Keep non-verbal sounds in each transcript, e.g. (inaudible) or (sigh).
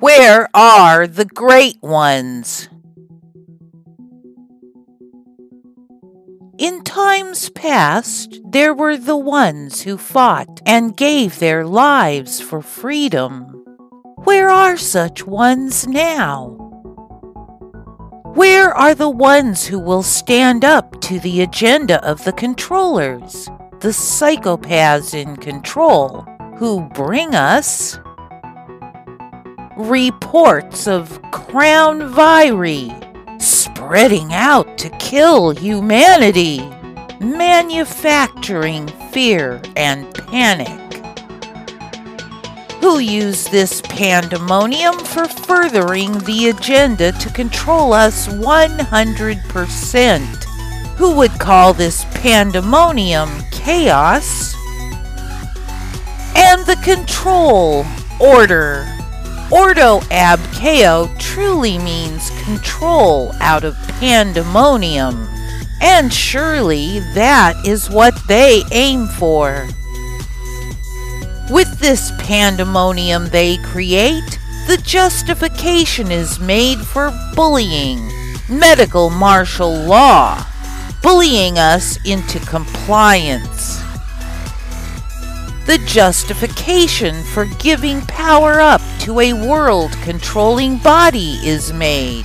Where are the great ones? In times past, there were the ones who fought and gave their lives for freedom. Where are such ones now? Where are the ones who will stand up to the agenda of the controllers, the psychopaths in control, who bring us reports of crown viri spreading out to kill humanity, manufacturing fear and panic. Who use this pandemonium for furthering the agenda to control us 100%. Who would call this pandemonium chaos? And the control order Ordo ab chaos truly means control out of pandemonium. And surely that is what they aim for. With this pandemonium they create, the justification is made for bullying, medical martial law, bullying us into compliance the justification for giving power up to a world controlling body is made.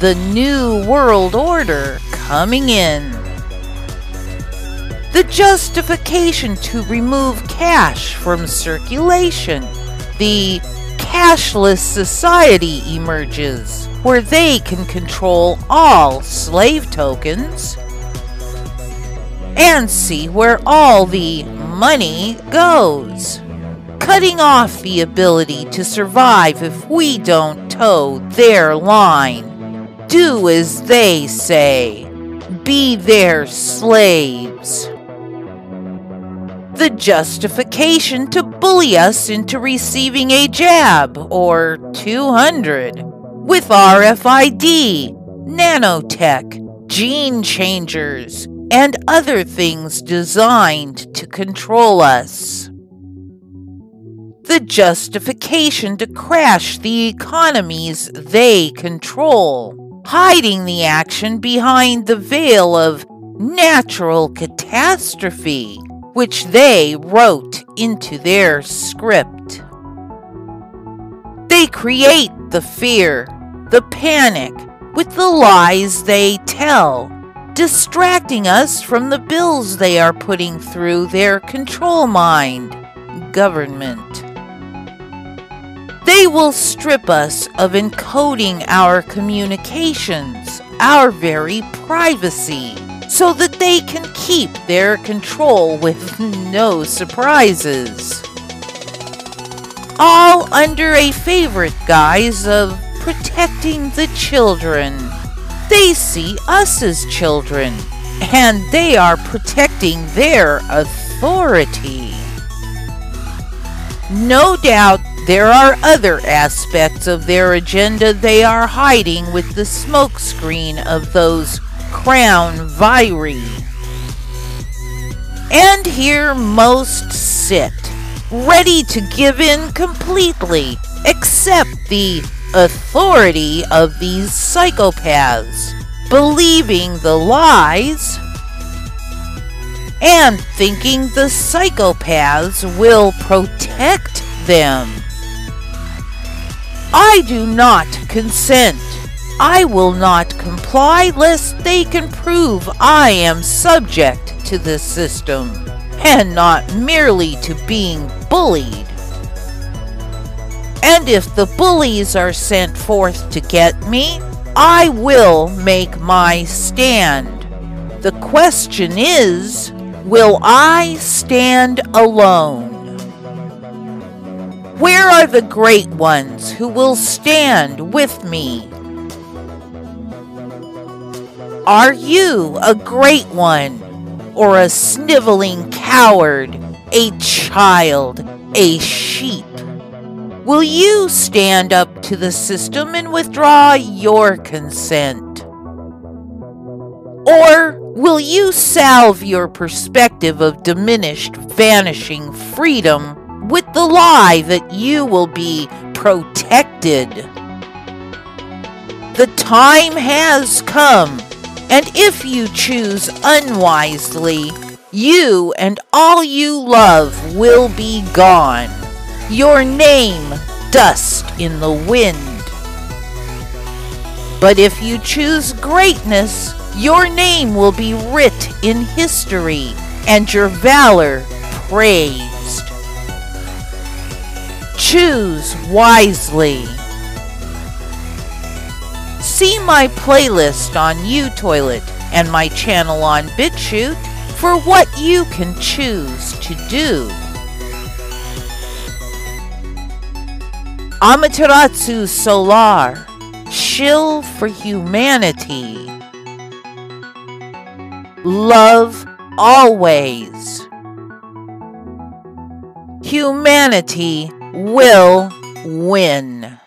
The New World Order coming in. The justification to remove cash from circulation. The cashless society emerges, where they can control all slave tokens and see where all the money goes. Cutting off the ability to survive if we don't toe their line. Do as they say. Be their slaves. The justification to bully us into receiving a jab, or 200, with RFID, nanotech, gene changers, and other things designed to control us. The justification to crash the economies they control, hiding the action behind the veil of natural catastrophe, which they wrote into their script. They create the fear, the panic, with the lies they tell distracting us from the bills they are putting through their control mind, government. They will strip us of encoding our communications, our very privacy, so that they can keep their control with (laughs) no surprises. All under a favorite guise of protecting the children. They see us as children, and they are protecting their authority. No doubt there are other aspects of their agenda they are hiding with the smokescreen of those crown viri. And here most sit, ready to give in completely, except the authority of these psychopaths, believing the lies and thinking the psychopaths will protect them. I do not consent. I will not comply lest they can prove I am subject to this system and not merely to being bullied. And if the bullies are sent forth to get me, I will make my stand. The question is, will I stand alone? Where are the great ones who will stand with me? Are you a great one, or a sniveling coward, a child, a sheep? Will you stand up to the system and withdraw your consent? Or will you salve your perspective of diminished, vanishing freedom with the lie that you will be protected. The time has come, and if you choose unwisely, you and all you love will be gone. Your name, dust in the wind. But if you choose greatness, your name will be writ in history and your valor praised. Choose wisely. See my playlist on uToilet and my channel on BitChute for what you can choose to do. Amaterasu Solar, Chill for Humanity. Love always. Humanity will win.